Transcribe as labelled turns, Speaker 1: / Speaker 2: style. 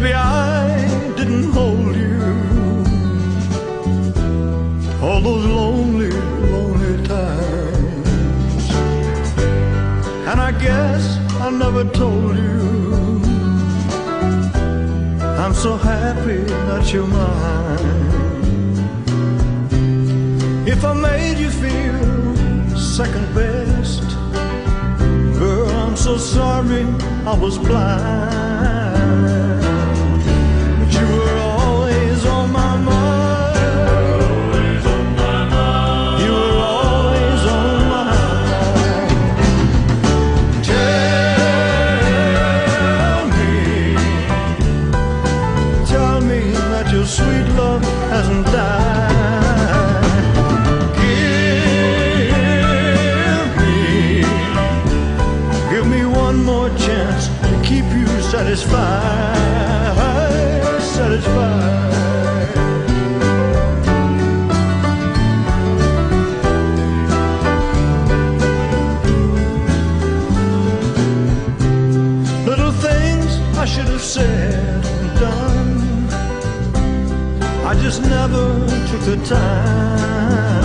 Speaker 1: Maybe I didn't hold you all those lonely, lonely times. And I guess I never told you I'm so happy that you're mine. If I made you feel second best, girl, I'm so sorry I was blind. Satisfied, satisfied. Little things I should have said and done. I just never took the time.